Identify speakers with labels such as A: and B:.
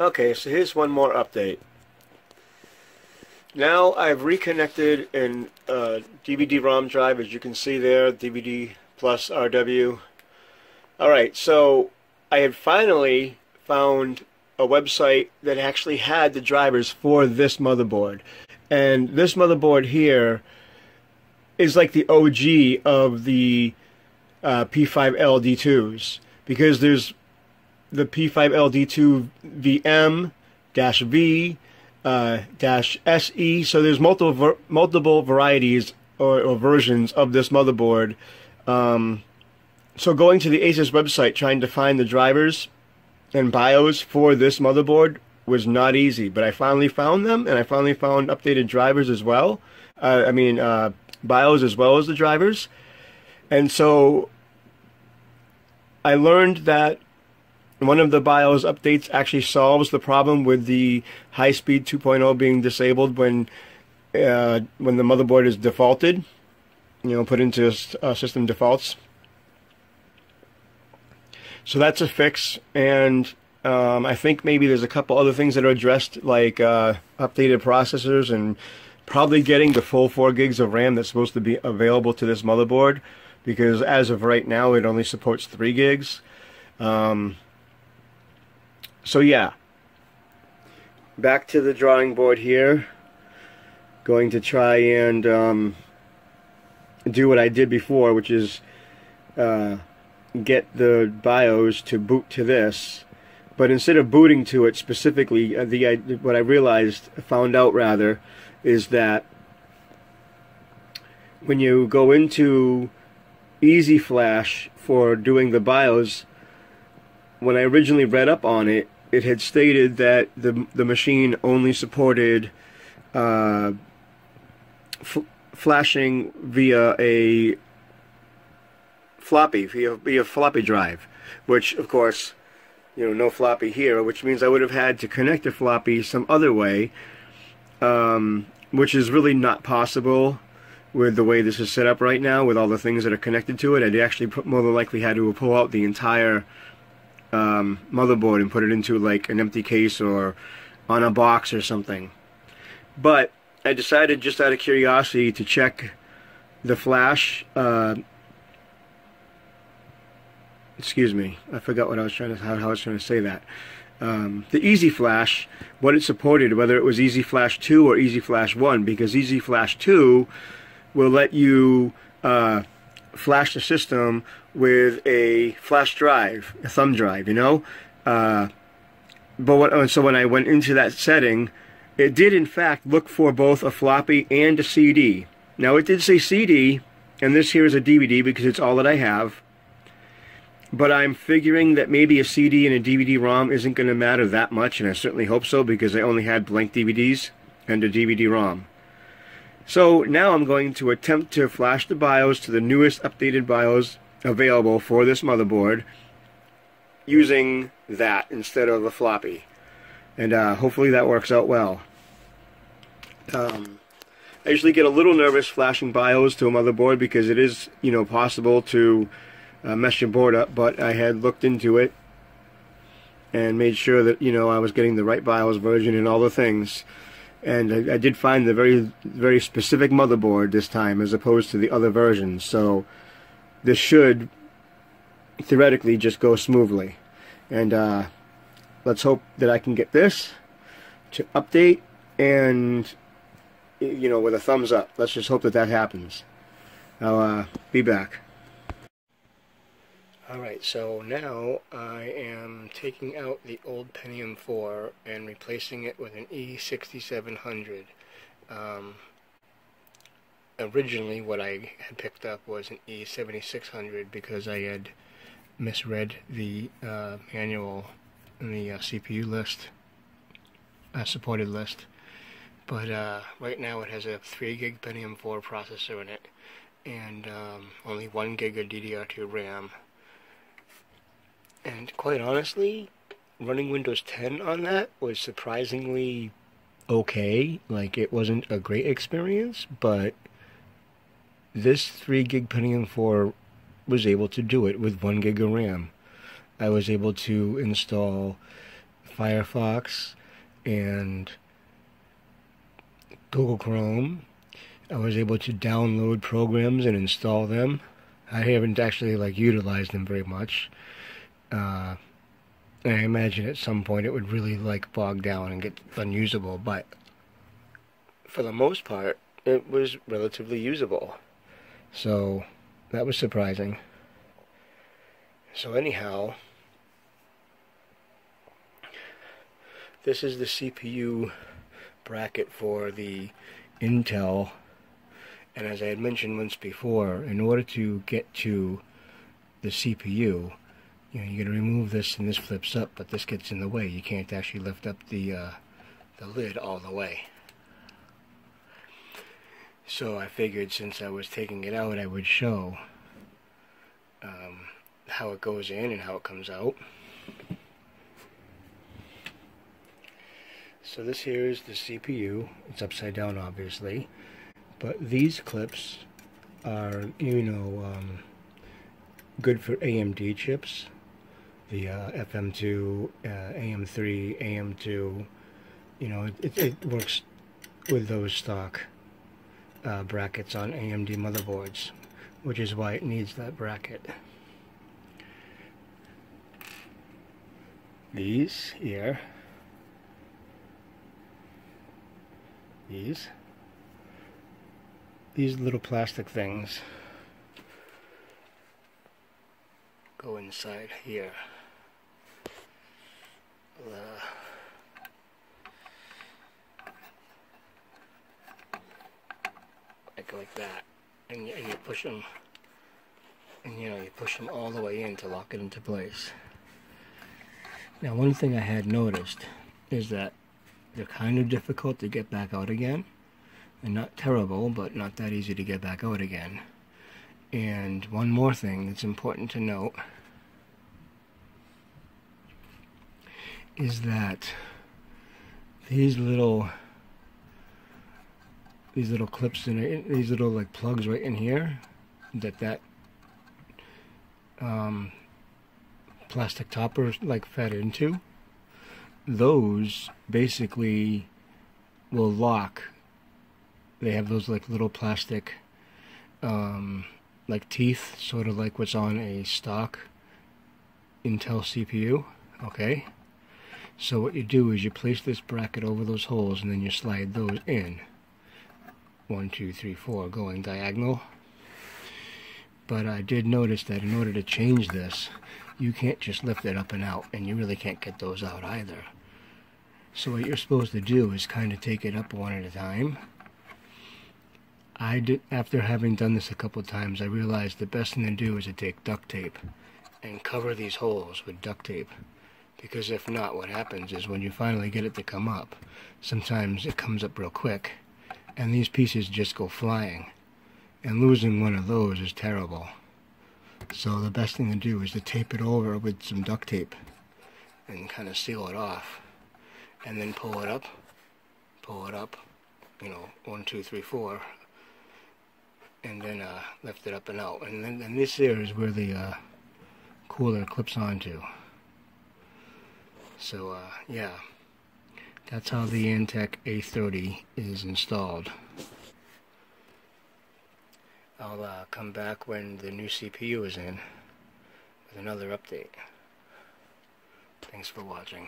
A: Okay, so here's one more update. Now I've reconnected in uh, DVD-ROM drive, as you can see there, DVD plus RW. Alright, so I had finally found a website that actually had the drivers for this motherboard. And this motherboard here is like the OG of the uh, P5LD2s because there's the P5LD2 VM dash V uh, dash SE. So there's multiple multiple varieties or, or, versions of this motherboard. Um, so going to the Asus website trying to find the drivers and BIOS for this motherboard was not easy, but I finally found them, and I finally found updated drivers as well. Uh, I mean, uh, BIOS as well as the drivers. And so I learned that one of the BIOS updates actually solves the problem with the high-speed 2.0 being disabled when uh, when the motherboard is defaulted, you know, put into uh, system defaults. So that's a fix, and um, I think maybe there's a couple other things that are addressed, like uh, updated processors and probably getting the full 4 gigs of RAM that's supposed to be available to this motherboard, because as of right now, it only supports 3 gigs. Um, so yeah, back to the drawing board here. Going to try and um, do what I did before, which is uh, get the BIOS to boot to this. But instead of booting to it specifically, uh, the what I realized, found out rather, is that when you go into Easy Flash for doing the BIOS, when I originally read up on it, it had stated that the the machine only supported uh, flashing via a floppy via via floppy drive, which of course, you know, no floppy here, which means I would have had to connect a floppy some other way, um, which is really not possible with the way this is set up right now, with all the things that are connected to it. I'd actually more than likely had to pull out the entire um, motherboard and put it into like an empty case or on a box or something. But I decided just out of curiosity to check the flash. Uh, excuse me, I forgot what I was trying to how, I was trying to say that. Um, the Easy Flash, what it supported, whether it was Easy Flash 2 or Easy Flash 1, because Easy Flash 2 will let you uh, flash the system with a flash drive, a thumb drive, you know. Uh, but what, so when I went into that setting, it did in fact look for both a floppy and a CD. Now it did say CD, and this here is a DVD because it's all that I have. But I'm figuring that maybe a CD and a DVD-ROM isn't going to matter that much, and I certainly hope so because I only had blank DVDs and a DVD-ROM. So now I'm going to attempt to flash the BIOS to the newest updated BIOS available for this motherboard using that instead of a floppy. And uh, hopefully that works out well. Um, I usually get a little nervous flashing BIOS to a motherboard because it is, you know, possible to uh, mess your board up, but I had looked into it and made sure that, you know, I was getting the right BIOS version and all the things and I, I, did find the very very specific motherboard this time as opposed to the other versions. So this should theoretically just go smoothly. And uh, let's hope that I can get this to update and you know with a thumbs up. Let's just hope that that happens. I'll uh, be back Alright, so now I am taking out the old Pentium 4 and replacing it with an E6700. Um, originally what I had picked up was an E7600 because I had misread the uh, manual in the uh, CPU list, uh, supported list. But uh, right now it has a 3 gig Pentium 4 processor in it and um, only 1 gig of DDR2 RAM. And quite honestly, running Windows 10 on that was surprisingly okay. Like, it wasn't a great experience, but this 3 gig Pentium 4 was able to do it with 1 gig of RAM. I was able to install Firefox and Google Chrome. I was able to download programs and install them. I haven't actually like utilized them very much. Uh, I imagine at some point it would really like bog down and get unusable, but for the most part, it was relatively usable. So that was surprising. So anyhow, this is the CPU bracket for the Intel and as I had mentioned once before in order to get to the CPU you know you're going to remove this and this flips up but this gets in the way you can't actually lift up the uh, the lid all the way so I figured since I was taking it out I would show um, how it goes in and how it comes out So this here is the CPU. It's upside down, obviously. But these clips are, you know, um, good for AMD chips. The uh, FM2, uh, AM3, AM2. You know, it, it works with those stock uh, brackets on AMD motherboards, which is why it needs that bracket. These here these these little plastic things go inside here Uh, like like that and you, and you push them and you know you push them all the way in to lock it into place now one thing I had noticed is that they're kind of difficult to get back out again. And not terrible, but not that easy to get back out again. And one more thing that's important to note is that these little these little clips in it, these little like plugs right in here that that um, plastic topper like fed into those basically will lock. They have those like little plastic um, like teeth, sort of like what's on a stock Intel CPU. Okay. So what you do is you place this bracket over those holes and then you slide those in. One, two, three, four, going diagonal. But I did notice that in order to change this, you can't just lift it up and out, and you really can't get those out either. So what you're supposed to do is kind of take it up one at a time. I did, after having done this a couple of times, I realized the best thing to do is to take duct tape and cover these holes with duct tape. Because if not, what happens is when you finally get it to come up, sometimes it comes up real quick, and these pieces just go flying. And losing one of those is terrible. So the best thing to do is to tape it over with some duct tape and kind of seal it off. And then pull it up, pull it up, you know, one, two, three, four, and then uh, lift it up and out. And then and this here is where the uh, cooler clips onto. So uh, yeah, that's how the Antec A30 is installed. I'll uh, come back when the new CPU is in with another update. Thanks for watching.